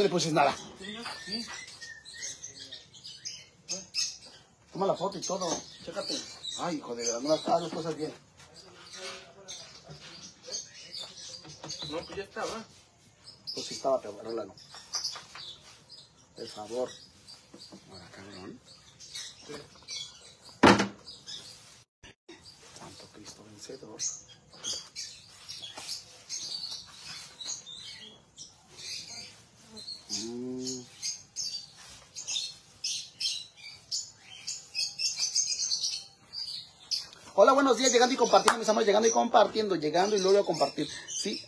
No le pusiste nada. Toma la foto y todo. Chécate. Ay, hijo de verdad, no las haz las cosas bien. No, pues ya estaba. Pues sí estaba, pero arréglalo. Por favor. Ahora, cabrón. Santo Cristo vencedor. Mm. Hola, buenos días, llegando y compartiendo, mis amores, llegando y compartiendo, llegando y luego a compartir. Sí,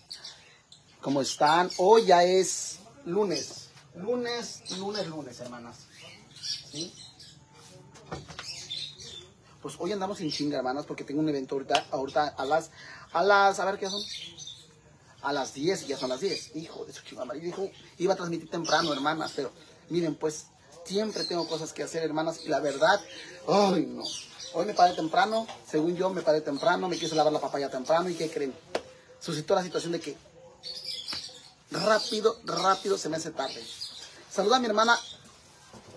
¿Cómo están? Hoy ya es lunes. Lunes, lunes, lunes, hermanas. ¿Sí? Pues hoy andamos sin chinga, hermanas, porque tengo un evento ahorita, ahorita a las, a las, a ver qué son. A las 10, y ya son las 10. Hijo de su. Y dijo, iba a transmitir temprano, hermanas, pero miren, pues, siempre tengo cosas que hacer, hermanas, y la verdad, ay, no. Hoy me paré temprano, según yo me paré temprano, me quise lavar la papaya temprano, ¿y qué creen? Suscitó la situación de que rápido, rápido se me hace tarde. Saluda a mi hermana,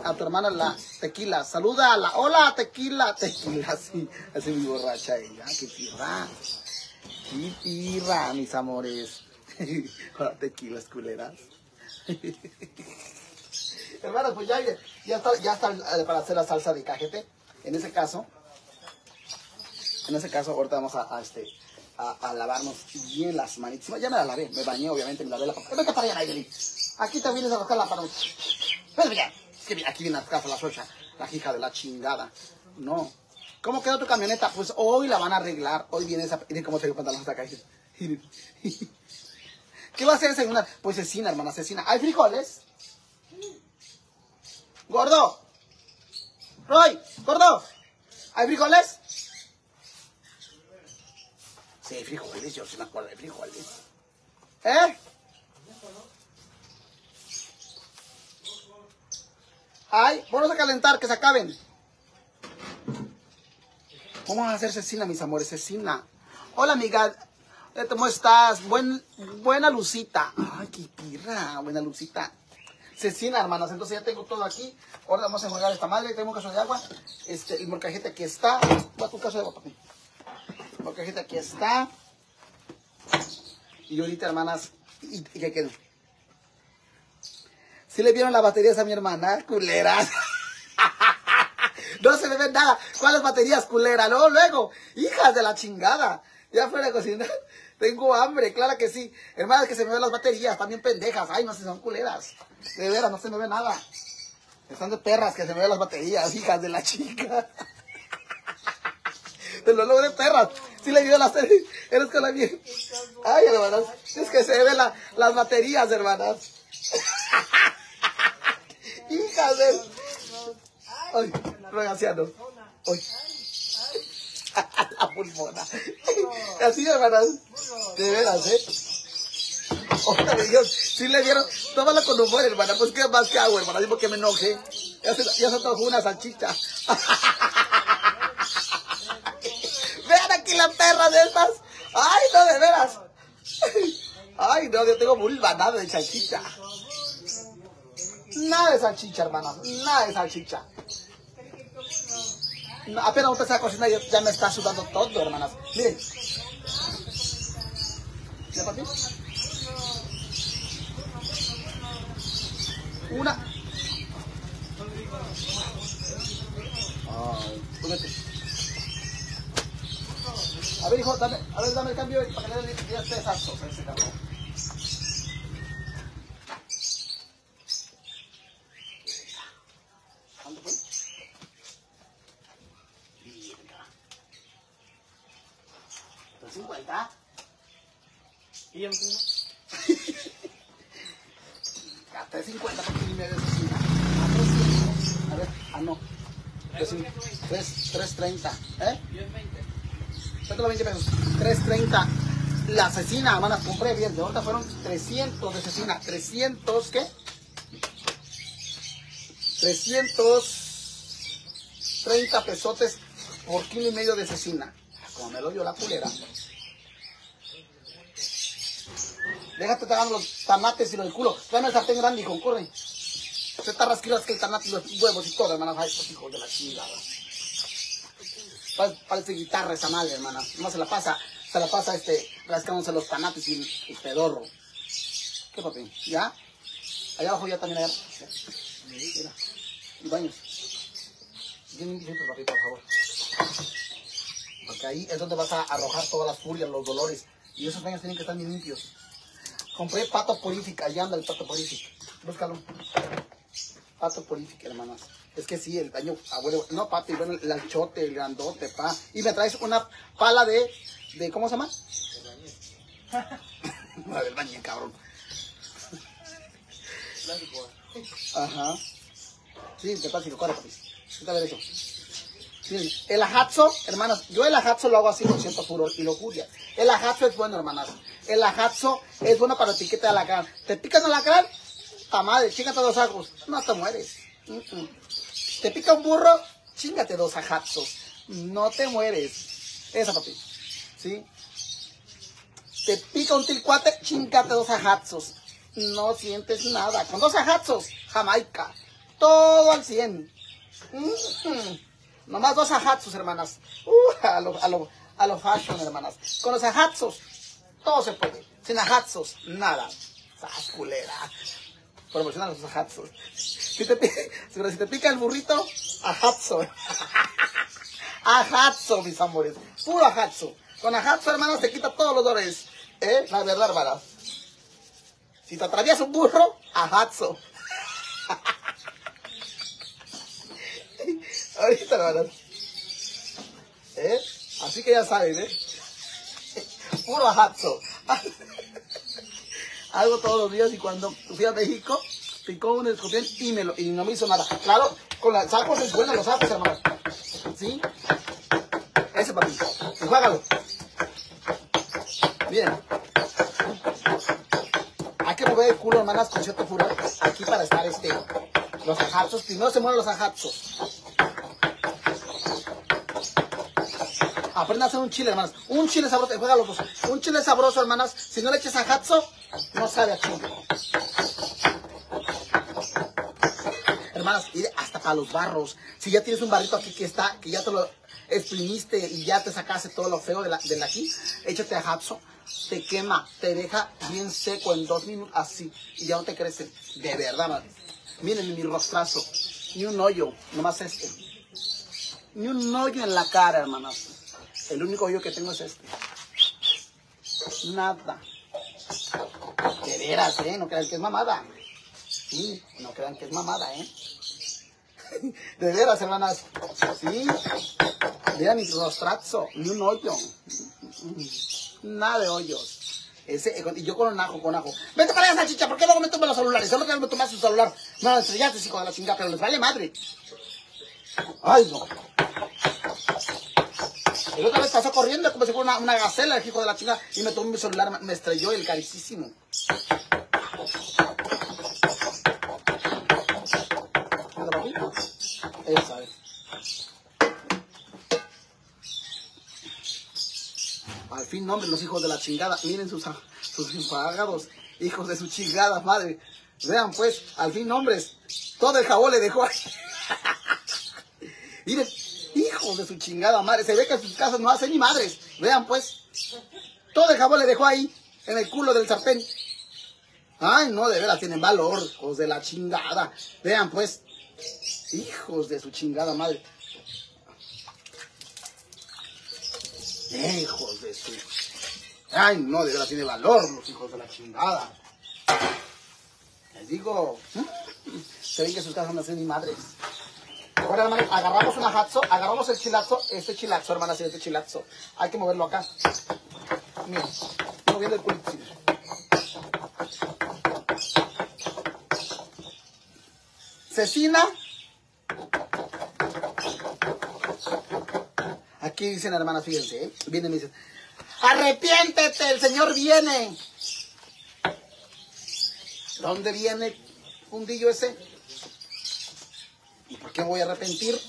a tu hermana la tequila. Saluda a la, hola tequila, tequila, así, así muy borracha ella. Qué pirra, qué pirra, mis amores. Hola tequilas culeras. Hermanos, pues ya, ya está, ya está eh, para hacer la salsa de cajete. En ese caso, en ese caso, ahorita vamos a, este, a, lavarnos bien las manitas. Ya me la lavé, me bañé, obviamente, me lavé la papá. Vete para allá, Nayeli. Aquí te vienes a rascar la mano. Ven bien. Es que aquí viene a casa la socha, la hija de la chingada. No. ¿Cómo quedó tu camioneta? Pues hoy la van a arreglar. Hoy viene esa... Miren cómo tengo pantalones acá. ¿Qué va a hacer esa segunda? Pues cecina, hermana, cecina. ¿Hay frijoles? Gordo. Roy, gordo. ¿Hay frijoles? Sí, frijoles, yo sí me acuerdo de frijoles. ¿Eh? Ay, vamos a calentar, que se acaben. Vamos a hacer cecina, mis amores, cecina. Hola, amiga. ¿Cómo estás? Buen, buena lucita. Ay, qué pirra, buena lucita. Cecina, hermanas. Entonces ya tengo todo aquí. Ahora vamos a enjuagar esta madre. Tengo un caso de agua. Este, el morcajete aquí está. Va tu caso de agua, papi. El morcajete aquí está. Y ahorita, hermanas, ¿y, y quedó? ¿Sí le vieron las baterías a mi hermana? Culeras. no se le ve nada. ¿Cuáles baterías, culera? Luego, luego. Hijas de la chingada. Ya fuera a cocinar. Tengo hambre, claro que sí. Hermanas, que se me ven las baterías. También pendejas. Ay, no sé, son culeras. De veras, no se me ve nada. Están de perras que se me ven las baterías, hijas de la chica. Te lo logro de perras. Sí le dio las Eres con la bien. Ay, hermanas. Es que se ven la, las baterías, hermanas. Hijas de... Ay, regaciano. Ay. La pulmona. Así, hermanas. De veras, ¿eh? Otra Dios, si le dieron, tómala con humor, hermana, pues qué más que hago, hermana, digo que me enoje. Ya se, ya se una salchicha. Perra de estas. Ay, no, de veras. Ay, no, yo tengo vulva, nada de salchicha. Nada de salchicha, hermanas, nada de salchicha. No, apenas va a cocinar ya, ya me está sudando todo, hermanas. Miren. ¿Ya para ti? Una. Ay, póngate. A ver, hijo, dame, a ver, dame el cambio para que le dé ya esté exacto. ese cambio. ¿Cuánto fue? Mierda. ¿350? ¿Y ya me tengo? A 350 por kilo y medio de cecina. A 300. A ver, ah, no. 3, 330. ¿Eh? 10, 20. Cuéntalo 20 pesos. 330. La cecina, hermanas, compré bien. De ahorita fueron 300 de cecina. 300, ¿qué? 330 pesotes por kilo y medio de cecina. Como me lo dio la culera. Déjate tragando los tanates y lo del culo. Tráeme el sartén grande, hijo, corre. Se está rasquando que el tanate y los huevos y todo, hermanas. Ay, estos hijos de la chingada. Parece, guitarra esa madre, hermana. No se la pasa, se la pasa este, rascándose los tanates y el, pedorro. ¿Qué papi? ¿Ya? Allá abajo ya también, allá. Mira. Y baños. Bien limpios, papi, por favor. Porque ahí es donde vas a arrojar todas las furias, los dolores. Y esos baños tienen que estar bien limpios. Compré pato purific, allá anda el pato purific. Búscalo. Pato purific, hermanas. Es que sí, el baño, abuelo, no pato, y bueno, el anchote, el grandote, pa. Y me traes una pala de, de ¿cómo se llama? La del baño, cabrón. Clásico. Ajá. Sí, te lo corre, papi. ¿Qué tal eso? Miren, el ajazo, hermanas, yo el ajazo lo hago así, lo siento puro y lujuria. El ajazo es bueno, hermanas. El ajazo es bueno para el piquete de alacrán. ¿Te pican alacrán? Ta madre, chíngate dos ajos. No te mueres. Mm, mm. ¿Te pica un burro? Chíngate dos ajazos. No te mueres. Esa, papi. ¿Sí? Te pica un tilcuate, chíngate dos ajazos. No sientes nada. Con dos ajazos, Jamaica. Todo al 100. Mm, mm. Nomás dos ajazos, hermanas. Uh, a lo, a a fashion, hermanas. Con los ajazos, todo se puede. Sin ajazos, nada. Sas, culera. Promociona los ajazos. Si te, pica el burrito, ajazo. Ajazo, mis amores. Puro ajazo. Con ajazo, hermanas, te quita todos los dolores. ¿Eh? La verdad, hermanas. Si te atraviesa un burro, ajazo. Ahorita, hermanas. ¿Eh? Así que ya saben, ¿eh? Puro ajazo. Hago todos los días y cuando fui a México, picó un escorpión y, me lo, y no me hizo nada. Claro, con los ajos es bueno los ajos, hermanas. ¿Sí? Ese papito. Enjuágalo. Miren. Hay que mover el culo, hermanas, con cierto furor. Aquí para estar este. Los ajazos. Primero se mueven los ajazos. Aprenda a hacer un chile, hermanas. Un chile sabroso. Juega los dos. Un chile sabroso, hermanas. Si no le echas ajazo, no sabe a chile. Hermanas, hasta para los barros. Si ya tienes un barrito aquí que está, que ya te lo exprimiste y ya te sacaste todo lo feo de, la, de aquí, échate ajazo. Te quema, te deja bien seco en dos minutos, así. Y ya no te crece. De verdad, hermanas. Miren mi rostrazo. Ni un hoyo, nomás este. Ni un hoyo en la cara, hermanas. El único hoyo que tengo es este. Nada. Veras, ¿eh? No crean que es mamada. Sí, no crean que es mamada, ¿eh? De veras, hermanas. Sí. Mira mi rostrazo. Ni un hoyo. Nada de hoyos. Ese, y yo con un ajo, con ajo. Vete para allá, salchicha, ¿por qué luego me tomas los celulares? Solo que me tomas su celular. No, estrellaste, hijo de la chingada, pero les vale madre. Ay, no. El otra vez pasó corriendo como si fuera una, una gacela, el hijo de la chingada, y me tomó mi celular, me- estrelló el carísimo. ¿Mira, papi? Esa es. Al fin, hombre, los hijos de la chingada. Miren sus, sus impagados hijos de su chingada madre. Vean, pues, al fin, hombres, todo el jabón le dejó ahí. Miren, hijos de su chingada madre. Se ve que sus casas no hacen ni madres. Vean, pues, todo el jabón le dejó ahí, en el culo del sartén. Ay, no, de veras, tienen valor, hijos de la chingada. Vean, pues, hijos de su chingada madre. Hijos de su... Ay, no, de verdad tiene valor los hijos de la chingada. Les digo, ¿mm? se ven que sus casas no hacen ni madres. Ahora, hermano, agarramos un ajazo, agarramos el chilazo, este chilazo, hermanas, este chilazo. Hay que moverlo acá. Miren, moviendo el culito. Cecina. Aquí dicen, hermanas, fíjense, ¿eh? Vienen y dicen, arrepiéntete, el Señor viene. ¿Dónde viene fundillo ese? ¿Y por qué voy a arrepentir?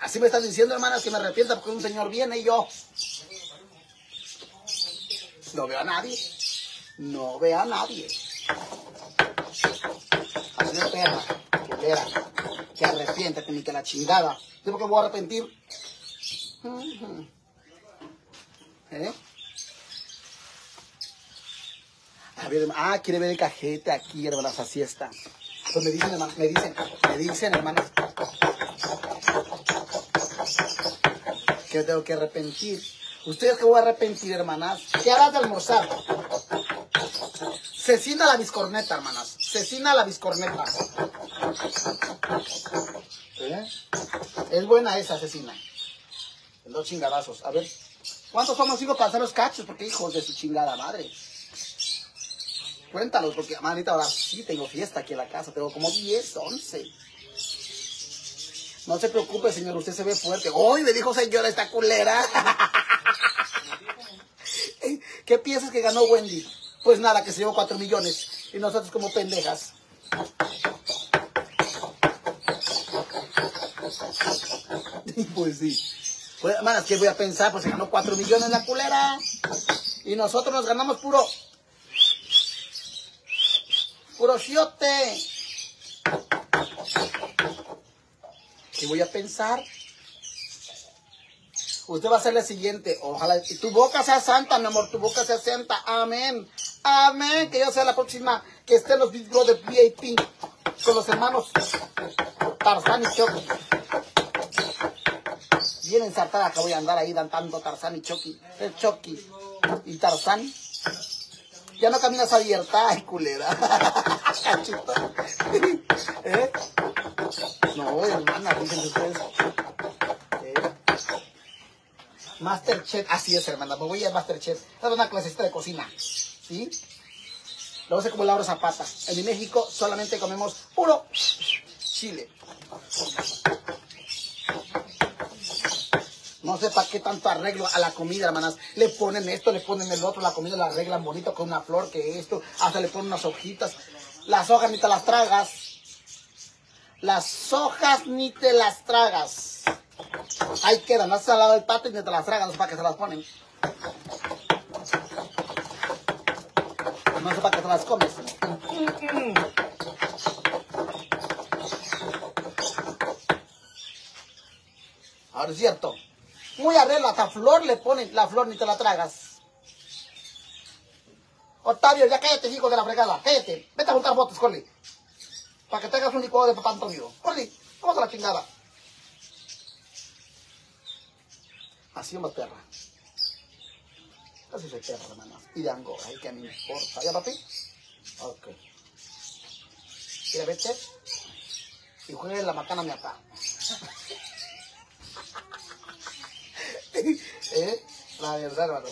Así me están diciendo, hermanas, que me arrepienta porque un Señor viene y yo. No veo a nadie. No veo a nadie. perra, culera, que arrepiéntete ni que la chingada. ¿Yo por qué voy a arrepentir? ¿Eh? Ah, quiere ver el cajete aquí, hermanas, así está. Pues me dicen, hermanas, me dicen, me dicen, hermanas, que tengo que arrepentir. ¿Ustedes qué voy a arrepentir, hermanas? ¿Qué harás de almorzar? Cecina la biscorneta, hermanas. Cecina la biscorneta. ¿Eh? Es buena esa cecina. Dos chingadazos. A ver, ¿cuántos somos hijos para hacer los cachos? Porque hijos de su chingada madre. Cuéntalos, porque manita, ahora sí tengo fiesta aquí en la casa. Tengo como 10, 11. No se preocupe, señor, usted se ve fuerte. ¡Uy! Me dijo señora esta culera. ¿Qué piensas que ganó Wendy? Pues nada, que se llevó 4 millones. Y nosotros como pendejas. pues sí. Pues, ¿qué voy a pensar? Pues se ganó 4 millones la culera. Y nosotros nos ganamos puro. Puro chiote. ¿Qué voy a pensar? Usted va a ser la siguiente. Ojalá. Y tu boca sea santa, mi amor. Tu boca sea santa. Amén. Amén. Que yo sea la próxima. Que estén los Big Brother VIP. Con los hermanos Tarzán y Chucky. Bien ensartada que voy a andar ahí dando Tarzán y Chucky. El Chucky y Tarzán. Ya no caminas abierta, ay culera. ¿Eh? No, hermana, fíjense ustedes. ¿Eh? Masterchef, así es, hermana. Me voy a Masterchef. Es una clasecita de cocina. ¿Sí? Lo hacer como Laura Zapata. En mi México solamente comemos puro chile. No sé para qué tanto arreglo a la comida, hermanas. Le ponen esto, le ponen el otro, la comida la arreglan bonito con una flor que esto, hasta le ponen unas hojitas. Las hojas ni te las tragas. Las hojas ni te las tragas. Ahí quedan, haces al lado del pato y ni te las tragas, no para qué se las ponen. No sé para qué te las comes. Ahora es cierto. Muy arreglo, hasta flor le ponen, la flor ni te la tragas. Octavio, ya cállate, hijo de la fregada, cállate. Vete a juntar botes, Corley. Para que tengas un licuado de papá Antonio. Corley, vamos a la chingada. Así más perra. Así soy perra, hermana. Y de Angora, ¿y qué me importa? ¿Ya, papi? Ok. Mira, vete. Y juegue la macana a mi papá. ¿Eh? La verdad, hermano.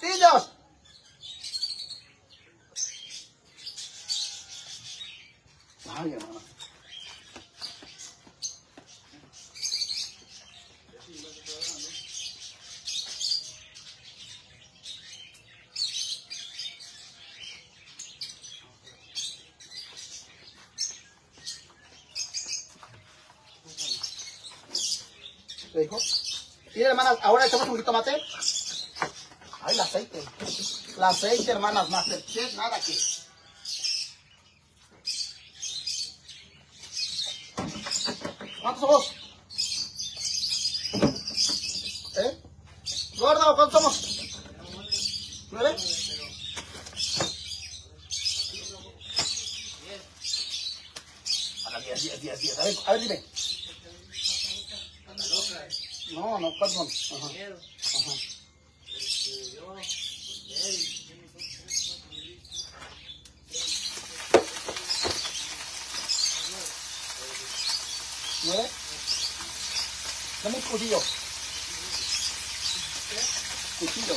¡Sillos! Ay, hermano. ¿Le dijo? Mira, hermanas, ahora echamos un jitomate. Ay, el aceite. El aceite, hermanas, Masterchef, nada que. ¿Cuántos somos? ¿Eh? ¿Gordo, cuántos somos? ¿Nueve? A la diez, diez, diez, diez. A ver, a ver, dime. No, no, perdón. Ajá. Ajá. ¿Nueve? Dame un cuchillo. Cuchillo.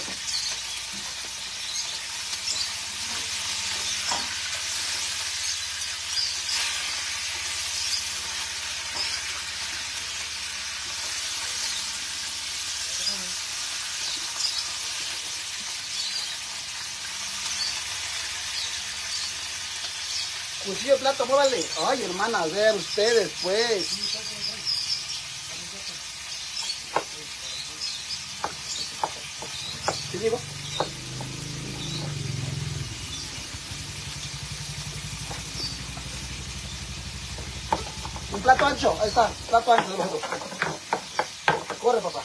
Cuchillo, plato, muévale. Ay, hermana, a ver ustedes, pues. ¿Qué digo? Un plato ancho, ahí está, plato ancho de los. Corre, papá.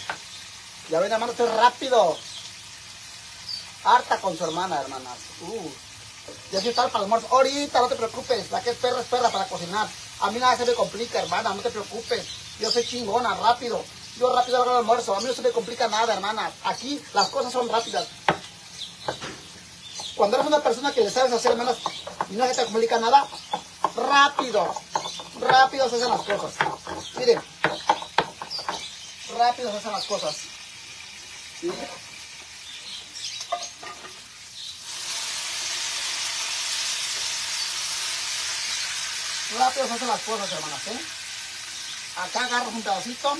Ya ven, hermano, estoy rápido. Harta con su hermana, hermanas. Uh. Sí está para el almuerzo. Ahorita, no te preocupes. La que es perra es perra para cocinar. A mí nada se me complica, hermana, no te preocupes. Yo soy chingona, rápido. Yo rápido hago el almuerzo. A mí no se me complica nada, hermana. Aquí las cosas son rápidas. Cuando eres una persona que le sabes hacer, hermanas, y no se te complica nada, rápido. Rápido se hacen las cosas. Miren. Rápido se hacen las cosas. Rápido se hacen las cosas, hermanas, ¿eh? Acá agarro un pedacito.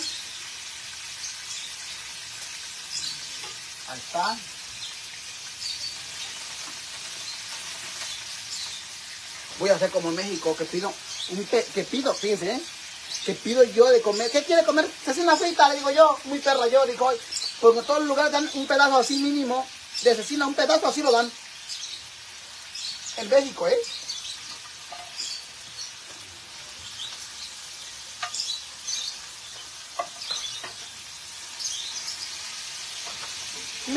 Ahí está. Voy a hacer como en México, que pido, un pe- que pido, fíjense, ¿eh? que pido yo de comer. ¿Qué quiere comer? Cecina frita, le digo yo, muy perra yo, digo, porque en todos los lugares dan un pedazo así mínimo de cecina, un pedazo así lo dan. En México, ¿eh?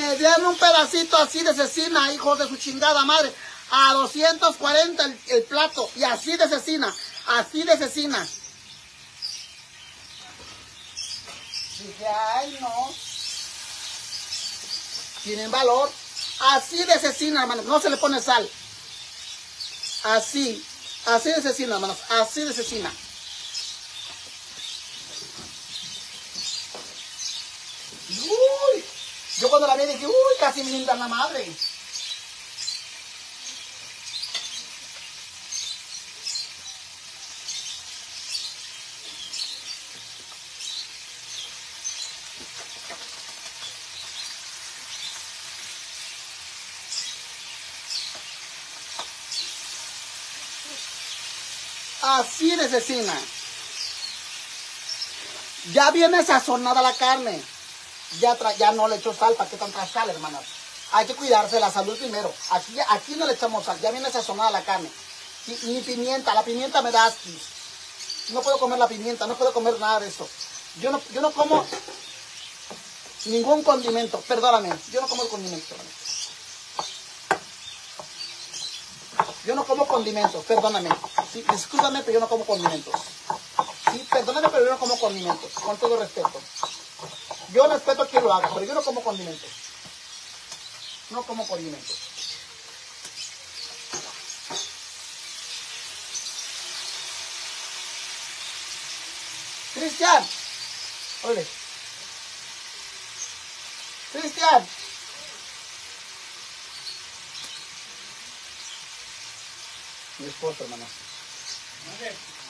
Me dieron un pedacito así de cecina, hijos de su chingada madre. A 240 el, el plato. Y así de cecina. Así de cecina. Dije, ay, no. Tienen valor. Así de cecina, hermanos. No se le pone sal. Así. Así de cecina, hermanos. Así de cecina. Uy. Yo cuando la vi dije, uy, casi me linda la madre. Así de cecina. Ya viene sazonada la carne. Ya, ya no le echo sal, ¿para qué tanta sal, hermanas? Hay que cuidarse la salud primero. Aquí, aquí no le echamos sal, ya viene sazonada la carne. Ni pimienta, la pimienta me da asquis. No puedo comer la pimienta, no puedo comer nada de eso. Yo no, yo no como ningún condimento, perdóname, yo no como condimento. Yo no como condimentos, perdóname. Sí, pero yo no como condimentos. Sí, perdóname, pero yo no como condimentos, con todo respeto. Yo respeto a quien lo haga, pero yo no como condimentos. No como condimentos. Cristian. Ole. Cristian. Mi esposo, hermano.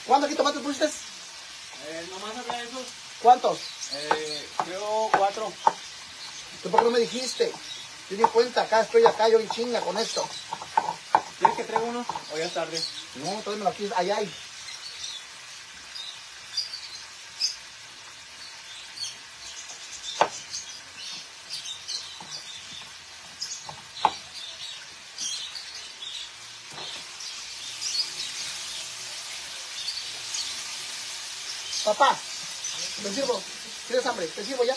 ¿Cuántos jitomates pusiste? Eh, nomás acá esos, ¿Cuántos? eh, creo cuatro. ¿Tú por qué no me dijiste? Yo di cuenta, acá estoy acá, yo en chinga con esto. ¿Quieres que traiga uno o ya es tarde? No, tráemelo aquí, allá hay. Papá, te sirvo. ¿Tienes hambre? ¿Te sirvo ya?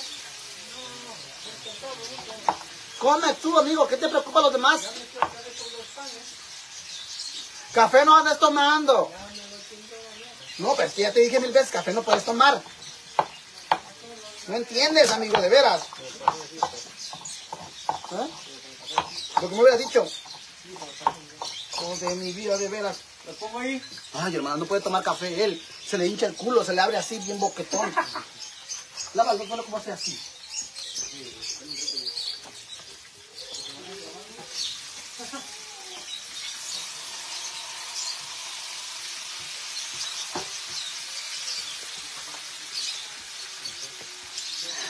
Come tú, amigo. ¿Qué te preocupa a los demás? Café no andes tomando. No, pero es que ya te dije mil veces, café no puedes tomar. No entiendes, amigo, de veras. ¿Eh? Lo que me hubiera dicho. Oh, de mi vida, de veras. ¿Lo pongo ahí? Ay, hermano, no puede tomar café él. Se le hincha el culo, se le abre así, bien boquetón. Lávalo, lávalo como hace así.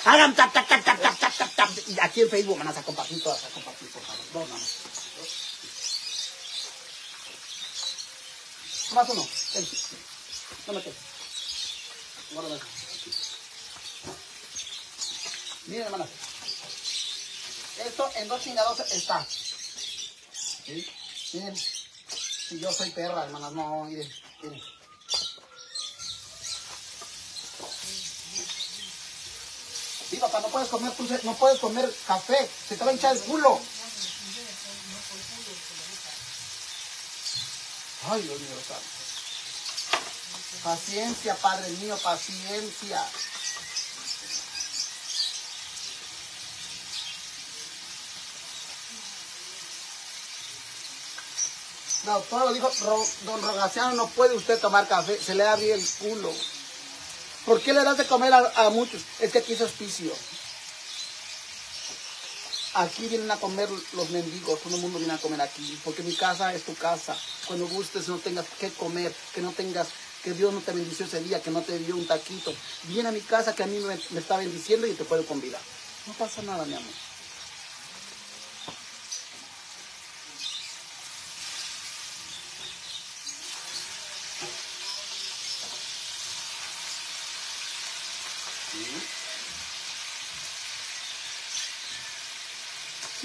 Hagan tap, tap, tap, tap, tap, tap, tap, tap. Aquí en Facebook, manas, a compartir todas, a compartir, por favor. Dos, manos. Más uno. Ven. Miren, hermanas. Esto en dos chingados está. ¿Sí? Miren. Si yo soy perra, hermanas, no, miren, miren. Sí, papá, no puedes comer dulce, no puedes comer café, se te va a hinchar el culo. Ay, Dios mío, santo. Paciencia, Padre mío, paciencia. Lo dijo, "Ro- don Rogaciano, no puede usted tomar café, se le abre el culo. ¿Por qué le das de comer a, a muchos? Es que aquí es hospicio. Aquí vienen a comer los mendigos, todo el mundo viene a comer aquí, porque mi casa es tu casa. Cuando gustes no tengas que comer, que no tengas, que Dios no te bendició ese día, que no te dio un taquito. Viene a mi casa que a mí me, me está bendiciendo y te puedo convidar. No pasa nada, mi amor.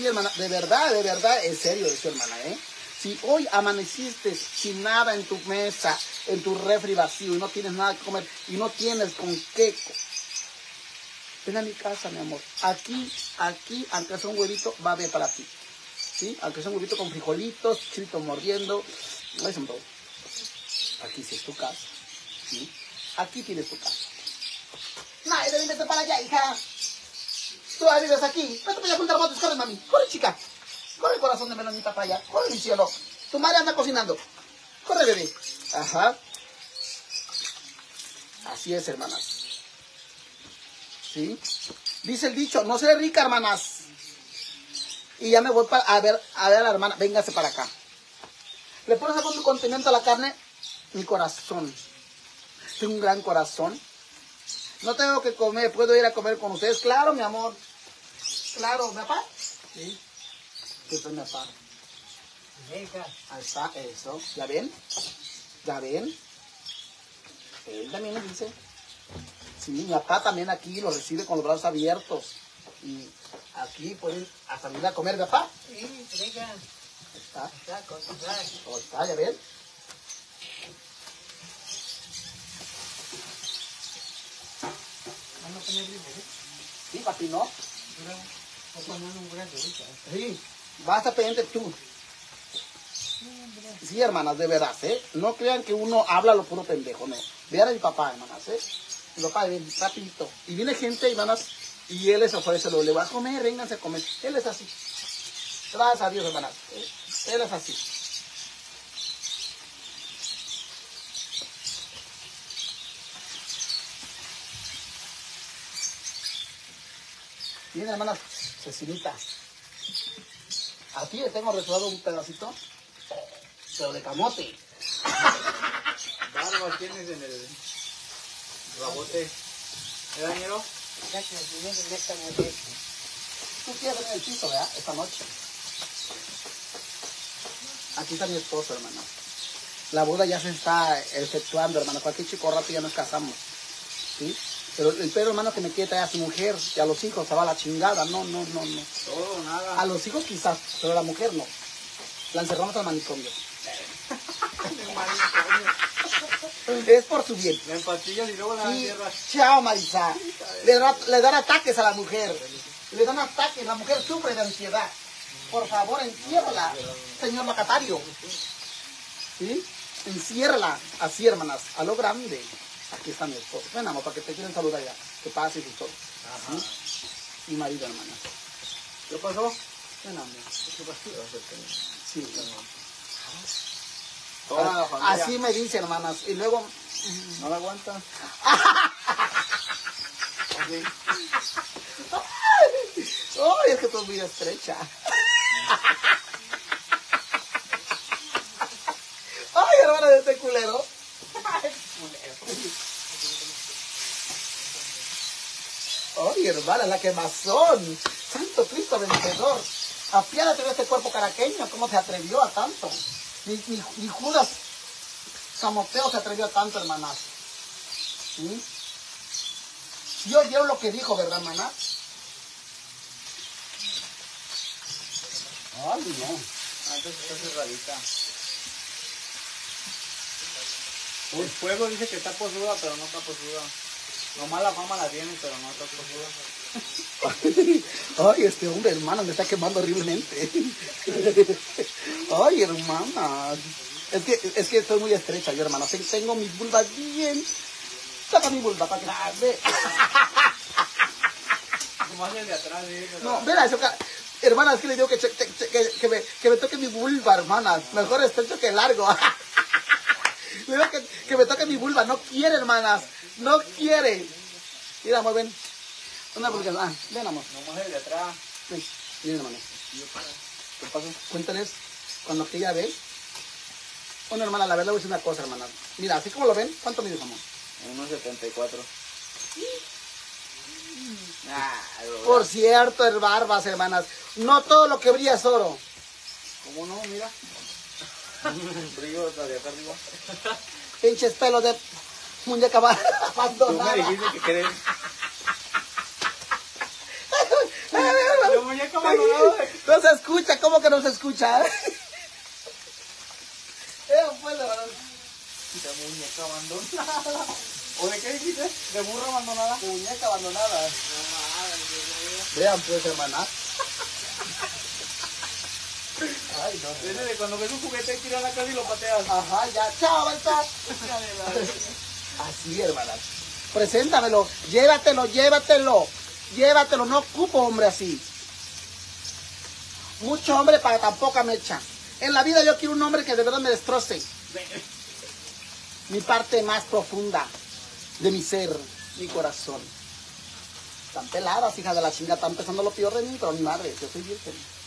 De verdad, de verdad, es serio eso, hermana, ¿eh? Si hoy amaneciste sin nada en tu mesa, en tu refri vacío y no tienes nada que comer y no tienes con qué, ven a mi casa, mi amor. Aquí, aquí, aunque sea un huevito, va a haber para ti. ¿Sí? Aunque sea un huevito con frijolitos, chilito mordiendo, no es un todo. Aquí sí es tu casa. ¿Sí? Aquí tienes tu casa. Nadie vete para allá, hija. Tú ahí vives aquí. Vete para allá juntar botes. Corre, mami. Corre, chica. Corre, corazón de melonita para allá. Corre, mi cielo. Tu madre anda cocinando. Corre, bebé. Ajá. Así es, hermanas. ¿Sí? Dice el dicho, no seré rica, hermanas. Y ya me voy para, a ver a ver a la hermana. Véngase para acá. ¿Le pones algún condimento a la carne? Mi corazón. Tengo un gran corazón. No tengo que comer, puedo ir a comer con ustedes. Claro, mi amor. Claro, ¿mi papá? Sí. ¿Qué fue mi papá? Ahí está, eso. ¿Ya ven? ¿Ya ven? Él también lo dice. Sí, mi papá también aquí lo recibe con los brazos abiertos. Y aquí pueden hasta venir a comer, ¿mi papá? Ahí está. Ahí está, ¿ya ven? Sí, papi, ¿no? Sí, vas a pendiente tú. Sí, hermanas, de verdad, ¿eh? No crean que uno habla lo puro pendejo, no. Vean a mi papá, hermanas, ¿eh? Mi papá, ven, rapidito. Y viene gente, hermanas, y él les ofrece lo le va a comer, vénganse a comer. Él es así. Gracias a Dios, hermanas. ¿eh? Él es así. Miren, hermanas, Cecinita. Aquí le tengo reservado un pedacito, pero de camote. Barba tienes en el rabote. ¿Eh, Danielo? Tú quieres venir al piso, ¿verdad? Esta noche. Aquí está mi esposo, hermano. La boda ya se está efectuando, hermano. Cualquier chico rápido ya nos casamos. ¿Sí? Pero el perro, hermano, que me quiere traer a su mujer y a los hijos se va a la chingada. No, no, no, no. Todo nada. A los hijos quizás, pero a la mujer no. La encerramos al manicomio. Es por su bien. La empastillas y luego la Sí, chao Marisa. Le, da- le dan ataques a la mujer. Le dan ataques. La mujer sufre de ansiedad. Por favor, enciérrala, señor locatario. ¿Sí? Enciérrala. Así, hermanas. A lo grande. Aquí está mi esposo. Ven, amor, para que te quieren saludar ya. Que pases y todo. ¿Sí? Mi marido, hermana. ¿Qué pasó? Ven, amor. ¿Qué pasó? Sí. Familia. Así me dice, hermanas. Y luego... ¿No la aguanta? ¡Ay, es que tu vida estrecha! ¡Ay, hermana de este culero! ¡Ay, hermana, la quemazón! ¡Santo Cristo vencedor! Apiádate de este cuerpo caraqueño, ¿cómo se atrevió a tanto? Ni, ni, ni Judas Samoteo se atrevió a tanto, hermanas. ¿Sí? ¿Sí oyeron lo que dijo, verdad, hermana? Ay, no. Cerradita. El fuego dice que está posuda, pero no está posuda. Nomás la fama la tienen, pero no está Ay, este hombre, hermano, me está quemando horriblemente. Ay, hermana. Es que, es que estoy muy estrecha yo, hermano. Ten- Tengo mi vulva bien. Saca mi vulva para que la ve. Atrás, ¿eh? No, mira, eso, hermana, es que le digo que, que, que me, que me toque mi vulva, hermana. Mejor estrecho que largo. Digo que, que me toque mi vulva. No quiere, hermanas. No quiere. Mira, amor, ven. Una porque, ah, ven, amor. Nomás el de atrás. Ven, hermano. ¿Qué pasó? Cuéntales cuando que ella ve. Bueno, hermana, la verdad voy a decir una cosa, hermana. Mira, así como lo ven, ¿cuánto mide, amor? 1.74. Ah, Por cierto, el barbas, hermanas. No todo lo que brilla es oro. ¿Cómo no? Mira. Brillo hasta de acá arriba. Pinches pelos de muñeca ba- Tú me abandonada. dijiste que crees. La muñeca abandonada. No se escucha, ¿cómo que no se escucha? Eh, pues, hermano. La muñeca abandonada. ¿O de qué dijiste? ¿De burra abandonada? Muñeca abandonada. Vean pues, hermana. Ay, no. De cuando ves un juguete tira a la casa y lo pateas. Ajá, ya. Chao, bye, Así, hermana. Preséntamelo. Llévatelo, llévatelo. Llévatelo. No ocupo hombre así. Mucho hombre para tan poca mecha. En la vida yo quiero un hombre que de verdad me destroce. Mi parte más profunda de mi ser, mi corazón. Están peladas, hija de la chinga, están empezando lo peor de mí, pero mi madre, yo soy virgen.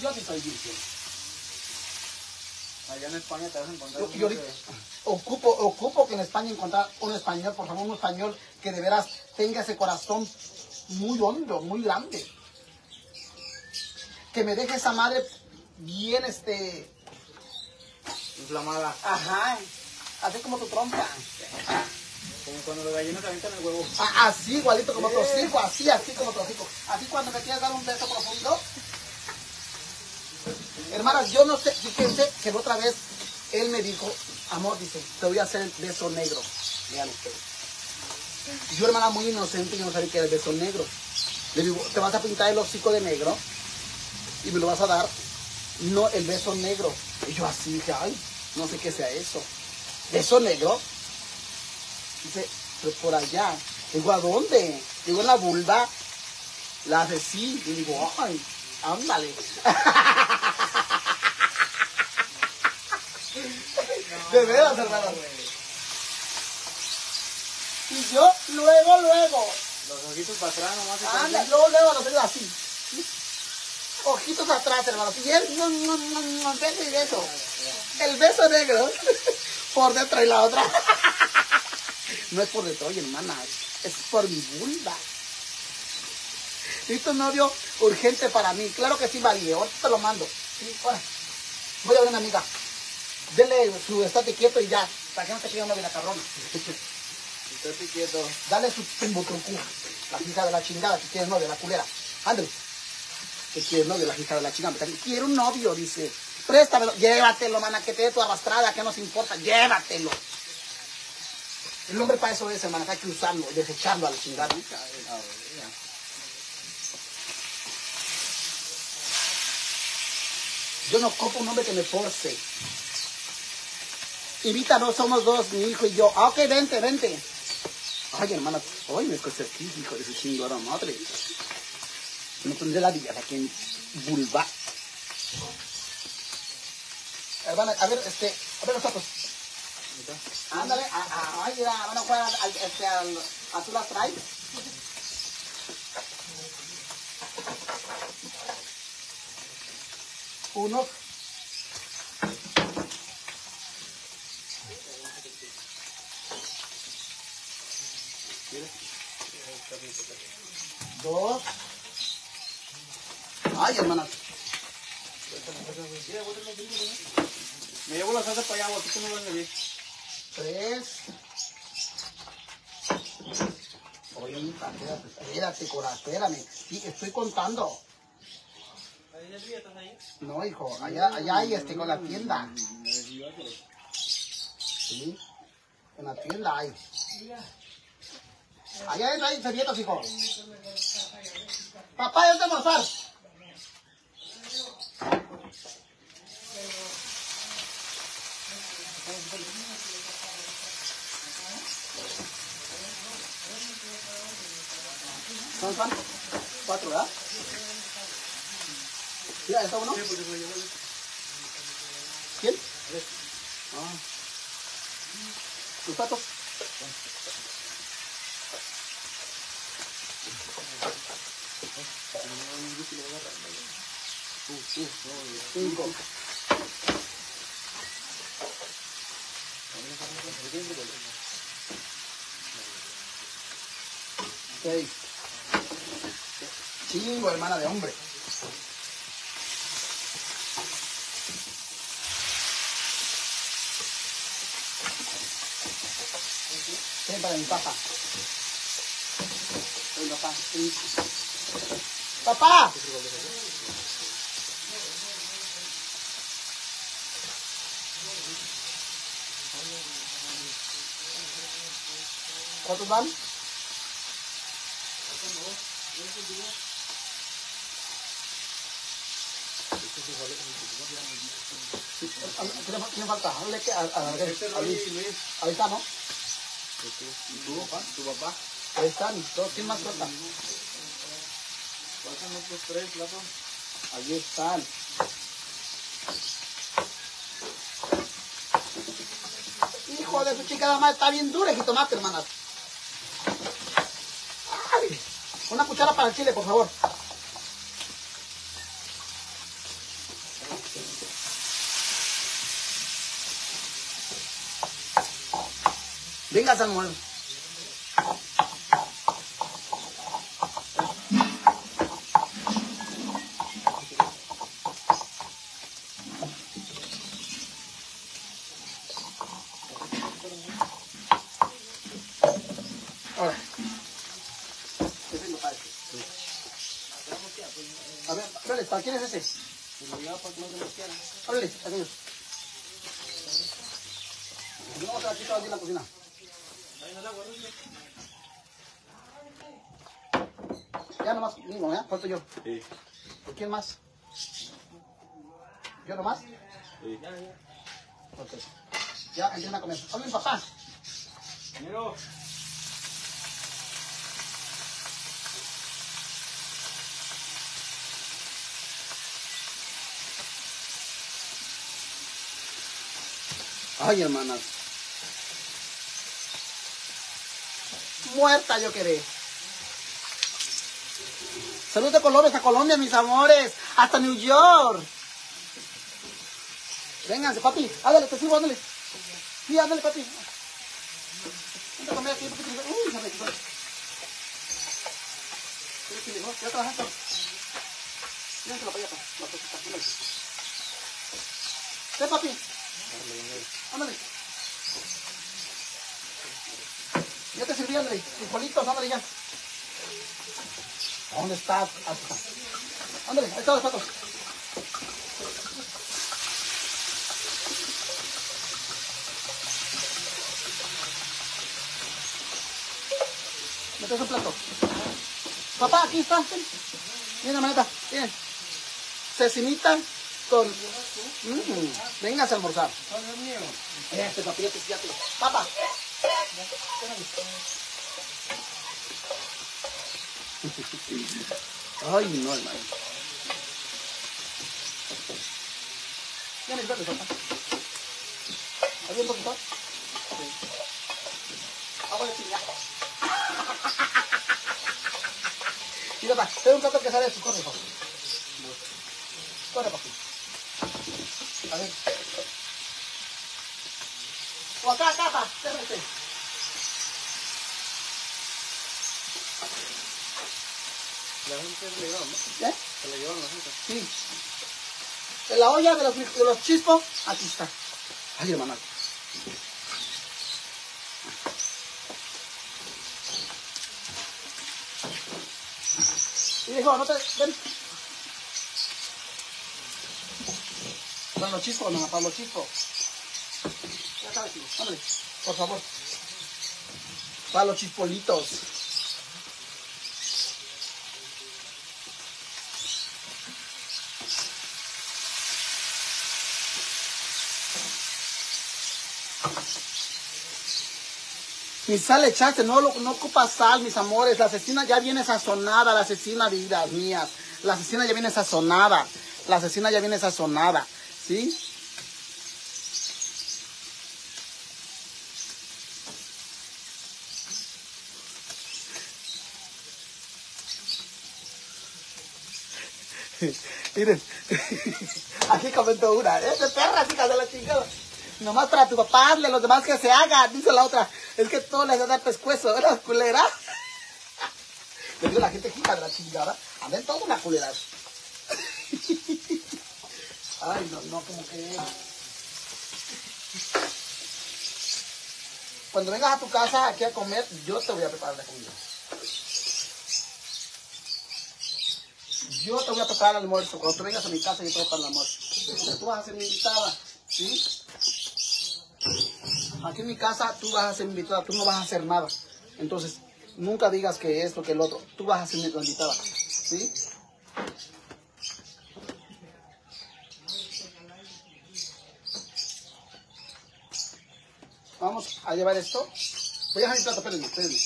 Yo sí soy virgen. Allá en España te vas a encontrar Yo, un yo ocupo, ocupo que en España encontrar un español, por favor, un español que de veras tenga ese corazón muy hondo, muy grande. Que me deje esa madre bien, este, inflamada. ajá, así como tu trompa. Como cuando los gallinas avientan el huevo. Así, igualito como tu hocico, así, así como tu hocico. Así cuando me quieres dar un beso profundo. Hermanas, yo no sé, fíjense que otra vez él me dijo, amor, dice, te voy a hacer el beso negro. Vean ustedes. Yo, hermana, muy inocente, yo no sabía que era el beso negro. Le digo, te vas a pintar el hocico de negro y me lo vas a dar, no el beso negro. Y yo así dije, ay, no sé qué sea eso. ¿Beso negro? Dice, pero por allá. Digo, ¿a dónde? Digo, en la vulva. La hace sí. Y digo, ay, ándale. De veras, hermano. Y yo, luego, luego. Los ojitos para atrás nomás. Anda, luego, luego, lo tengo así. Ojitos atrás, hermano. Y él, no, no, no, no, beso y beso. El beso negro. Por dentro y la otra. No es por dentro, oye, hermana. Es por mi vulva. ¿Listo, novio? Urgente para mí. Claro que sí, vale. Ahorita te lo mando. Voy a ver una amiga. Dele su estate quieto y ya. Para que no te pida una vinacarrona. Estate quieto. Dale su tumbutucu. La hija de la chingada que quiere novio, la culera. Ándale. Que quiere novio, la hija de la chingada. Quiero un novio, dice. Préstamelo. Llévatelo, mana, que te dé tu arrastrada, que nos importa. Llévatelo. El hombre para eso es, hermana, que hay que usarlo, desecharlo a la chingada. Yo no copo un hombre que me force. Invítanos, somos dos, mi hijo y yo. Ah, ok, vente, vente. Ay, hermana, hoy me escuché aquí, hijo de su chingada madre. Me pondré la vida aquí en vulva. Hermana, a ver, este, a ver nosotros. Ándale, a, a, ay, van a jugar al- este, al, a tú las traes. Uno. Dos. Ay, hermana. Me llevo la salsa para allá, tú no vas a venir. Tres. Oye, espérate, espérate, corazón, espérame. Sí, estoy contando. No, hijo, allá, allá hay este con la tienda. Sí, en la tienda hay. Allá hay servilletas, hijo. Papá, ya te almorzar. ¿Son? Cuatro, ¿verdad? Mira, ¿está uno? ¿Quién? Ah. ¿Tus patos? Seis. Chingo, hermana de hombre. Ven para mi papá. Ven, papá. ¡Papá! Sí, ¿Quién quién falta? A, a, Luis. Ahí está, ¿no? ¿Y tú, papá? ¿Tu papá? Ahí están. dos. ¿Quién más falta? Ahí están. Hijo de su chica mamá, está bien dura jitomate, hermana. Ay, una para el chile, por favor. Venga, Samuel. Ahora. Ese lo parece. A ver, órale, ¿para quién es ese? Órale, aquellos. Yo vamos a aquí en la cocina. Ya nomás, mismo, ¿eh? Falto yo. Sí. ¿Quién más? ¿Yo nomás? Sí. Ok. Ya, empiezan a comer. Hablen, papá. Ay, hermanas. Muerta yo quedé. Salud de colores a Colombia, mis amores. Hasta New York. Vénganse, papi. Ándale, te sirvo, ándale. Sí, ándale, papi. Vente a comer aquí, porque te- Uy, se me. La ándale. Ven, papi. Ándale. Sirví, ándale. Frijolitos, ándale ya. ¿Dónde está? Está. Ándale, ahí están los patos. ¿Me traes un plato? Papá, aquí está. Miren, maneta, miren. Cecinita con... Mm, vengas a almorzar. Este papi, ya te, ya te. Papá. Ay, no, hermano. Ya mis verdes, papá. ¿Había un poquito? Sí. Agua de chinga. Mira, papá, ten un plato que sale de su corre, papá. Corre, papi. A ver. O acá, acá, papá. Déjame La gente se la llevaron, ¿no? ¿Eh? Se la llevaron la gente. Sí. En la olla de los, de los chispos, aquí está. Ay, hermana. Y dijo, no te... Ven. Para los chispos, no, para los chispos. Ya sabes. Ándale, por favor. Para los chispolitos. Ni sal echaste, no, no ocupa sal, mis amores. La asesina ya viene sazonada, la asesina vidas mías. La asesina ya viene sazonada. La asesina ya viene sazonada. ¿Sí? Miren, aquí comentó una, es de perras, hijas de la chingada. Nomás para tu papá, hazle los demás que se haga, dice la otra. Es que todo les da pescuezo, ¿verdad, culera? Le digo la gente hija de la chingada, anden toda una culera. Ay, no, no, como que... Cuando vengas a tu casa aquí a comer, yo te voy a preparar la comida. Yo te voy a preparar el almuerzo. Cuando tú vengas a mi casa, yo te voy a preparar el almuerzo. Tú vas a ser mi invitada, ¿sí? Aquí en mi casa tú vas a ser invitada, tú no vas a hacer nada. Entonces, nunca digas que esto, que el otro. Tú vas a ser invitada, ¿sí? Vamos a llevar esto. Voy a dejar mi plato, espérenme, espérenme.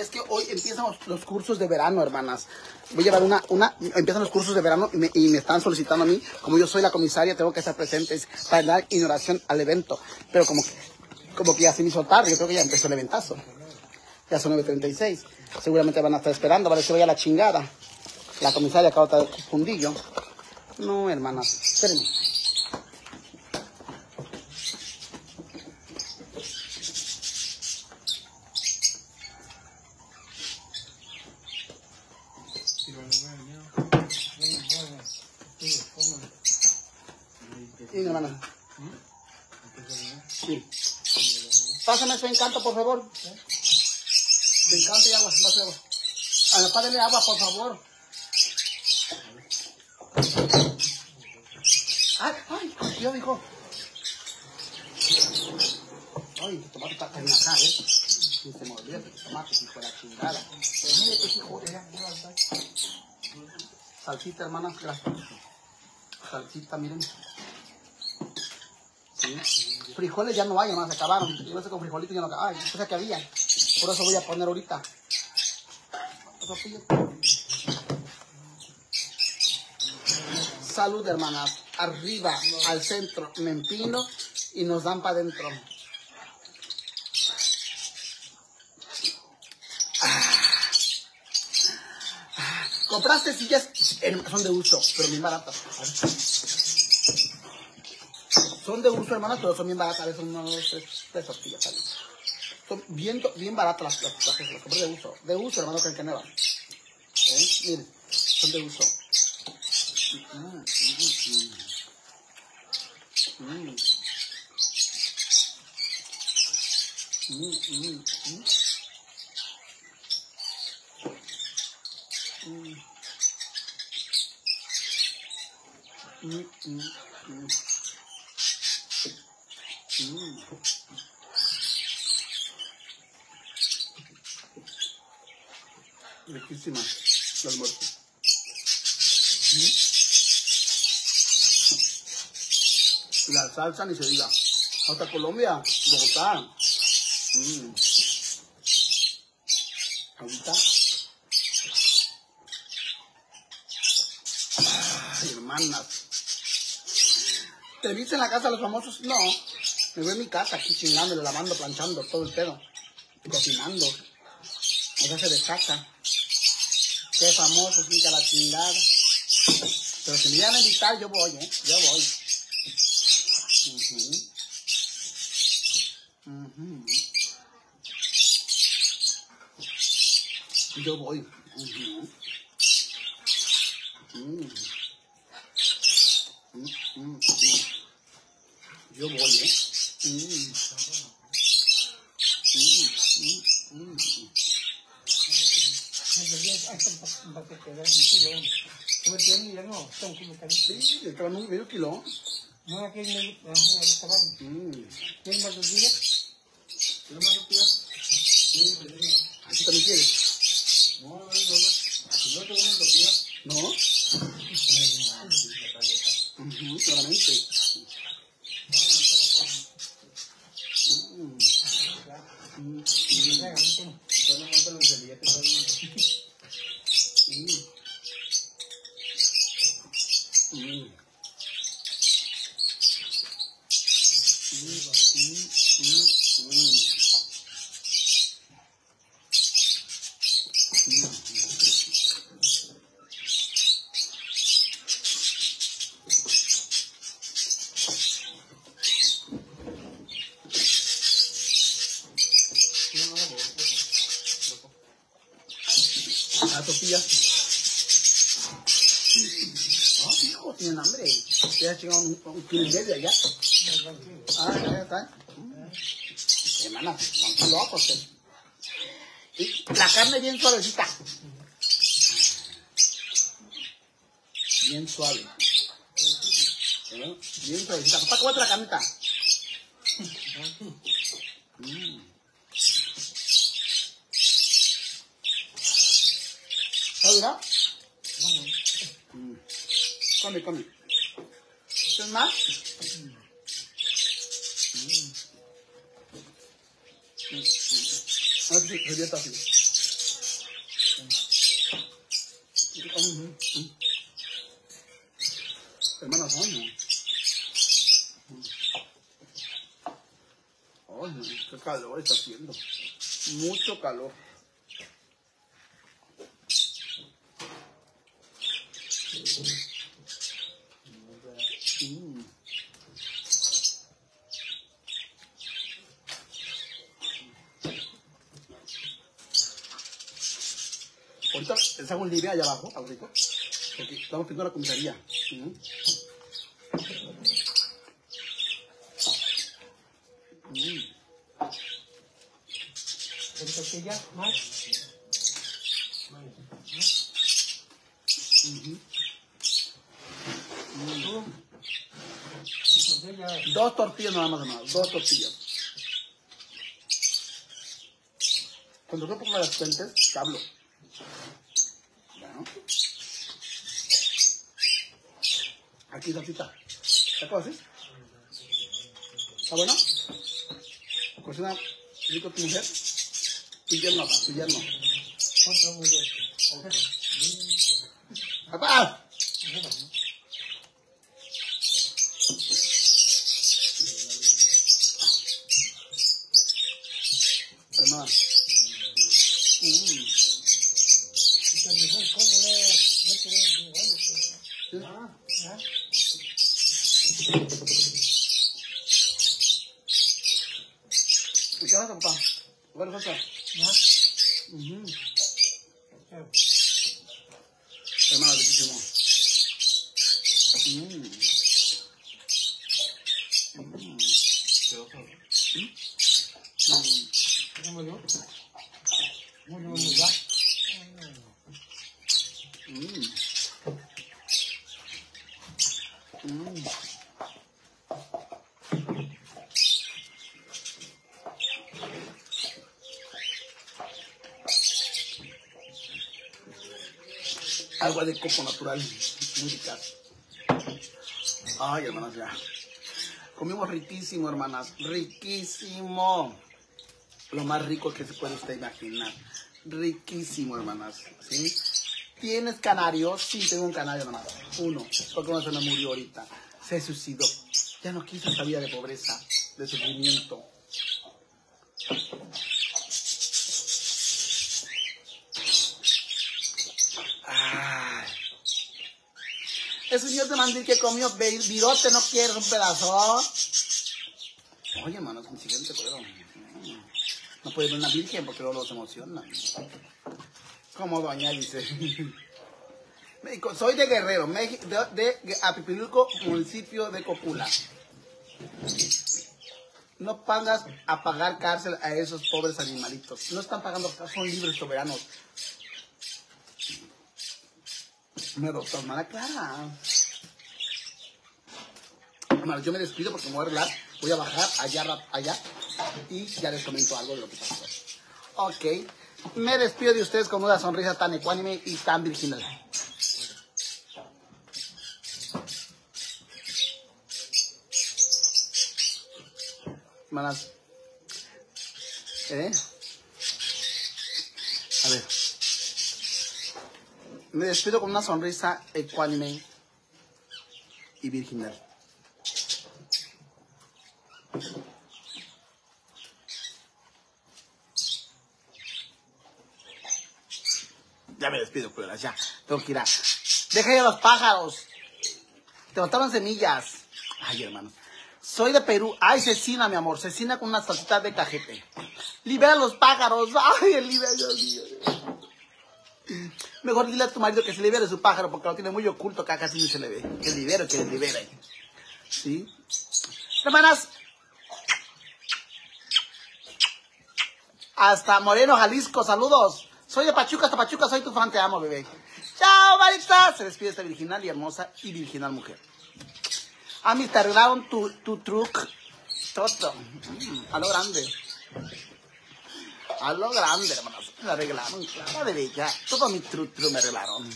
Es que hoy empiezan los, cursos de verano, hermanas. Voy a llevar una, una, empiezan los cursos de verano y me, y me están solicitando a mí, como yo soy la comisaria, tengo que estar presente para dar inauguración al evento. Pero como que, como que ya se me hizo tarde, yo creo que ya empezó el eventazo. Ya son 9.36. Seguramente van a estar esperando, para que se vaya la chingada. La comisaria acaba de estar fundillo. No, hermanas, espérenme. Sí, hermana. Sí. Su encanto, por favor. Su encanto y agua, de agua. A la padre agua, por favor. Ay, ay, yo dijo. Ay, el tomate está cayendo acá, ¿eh? Y se me olvida que el tomate si fuera chingada. Mire, qué hijo, ya. Salsita, hermana, gracias. Salsita, miren. Sí. Frijoles ya no hay, hermano, se acabaron. Yo no sé con frijolitos ya no hay. Ay, cosa que había. Por eso voy a poner ahorita. Salud, hermanas. Arriba, al centro, me empino y nos dan para adentro. Compraste sillas, son de uso, pero bien baratas. Son de uso, hermanas, pero son bien baratas. Son unos tres, tres tortillas. ¿sabes? Son bien, bien baratas las, las, las, las compré de uso. De uso, hermano, que que nueva. ¿Eh? Miren, son de uso. Mm, mm, mm. Mm. Mm. Riquísima el almuerzo. Mm. La salsa ni se diga. Hasta Colombia, Bogotá. Mm. Ahorita. Ay, hermanas. ¿Te viste en la casa de los famosos? No. Me voy a mi casa aquí chingando, lavando, planchando, todo el pedo. Cocinando. Esa se destaca. Qué famosos, mica la chingada. Pero si me iban a invitar, yo voy, ¿eh? Yo voy. Ujú. Ujú. Yo voy. Mm, mm. Yo voy, ¿eh? Mm. Mm, mm, mm. Sí, le quedan un medio kilo. Mm. ¿Quieres más tortilla? Sí, pero no. ¿Así también quieres? No, no, no, no. Si no te comen tortilla. ¿No? La paleta. Ujú, claramente. Mm. Mm, mm, Solo monta los del día que está bien. mm. Mm. Mm, mm, mm. No, no, no, no. La tortilla. Ah, hijo, tienen hambre. Ya chingaron un, un kilo y medio allá. Ah, ya, está. Mm. Hermana, tranquilo, pues. Y la carne bien suavecita. Bien suave. ¿Eh? Bien suavecita. Papá, ¿cómo la carnita? Mm. ¿Está dura? Mm. Come, come. ¿Quieres más? Mm. Mm. Así. Qué calor está haciendo. Mucho calor. Mm. Ahorita un libre allá abajo, porque estamos viendo la comisaría. Mm. Mm. ¿Más? Dos tortillas nada más, hermano, dos tortillas. Cuando yo pongo las fuentes, te hablo. Bueno. Aquí, salsita. ¿Qué haces? ¿Está bueno? Cocina rico tu mujer. Tu yerno, tu yerno. Bien. Otro. ¡Papá! Hermano. Mm. Está mejor, ¿cómo le- le querés igual, pues? Sí. Ah, ah. ¿Y qué pasa, papá? Bueno, pasa. Ah, Ujú. eh, Hermano, riquísimo. Mm. Mm. Mm. ¿Cómo dio? Muy bueno, ya. Mm. Mm. Agua de coco natural, muy. Ay, hermanas, ya. Comimos riquísimo, hermanas, riquísimo. Lo más rico que se puede usted imaginar. Riquísimo, hermanas. ¿Tienes canario? Sí, tengo un canario, hermanas. Uno, porque uno se me murió ahorita. Se suicidó. Ya no quiso esta vida de pobreza, de sufrimiento. Ay. El señor de mandil que comió virote no quiere un pedazo. Oye, hermano, es un siguiente pero No puede ver una virgen porque luego se emociona. Como doña dice. Soy de Guerrero, de, de Apipilulco, municipio de Copula. No pagas a pagar cárcel a esos pobres animalitos. No están pagando, son libres soberanos. Me doctor, hermana Clara. Hermano, yo me despido porque me voy a arreglar. Voy a bajar allá, allá y ya les comento algo de lo que pasó. Ok, me despido de ustedes con una sonrisa tan ecuánime y tan virginal. Manas. ¿Eh? A ver. Me despido con una sonrisa ecuánime y virginal. Ya me despido, culeras, ya. Tengo que ir a... Deja ya los pájaros. Te botaron semillas. Ay, hermano. Soy de Perú. Ay, cecina, mi amor. Cecina con una salsita de cajete. Libera los pájaros. Ay, el libera, Dios mío. Mejor dile a tu marido que se libere su pájaro porque lo tiene muy oculto, que casi no se le ve. Que libere, que libere. ¿Sí? Hermanas. Hasta Moreno, Jalisco. Saludos. Soy de Pachuca, hasta Pachuca. Soy tu fan. Te amo, bebé. Chao, Maritza. Se despide esta virginal y hermosa y virginal mujer. A mí te arreglaron tu, tu truc. Todo. Mm, a lo grande. A lo grande, hermanos. Me arreglaron. Clara de bella. Todo mi truc, truc me arreglaron.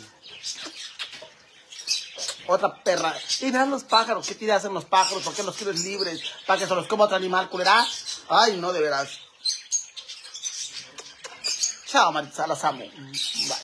Otra perra. Y verán los pájaros. ¿Qué te hacen los pájaros? ¿Por qué los quieres libres? ¿Para que se los coma otro animal, culera? Ay, no, de veras. Chao, Maritza. Las amo. Bye.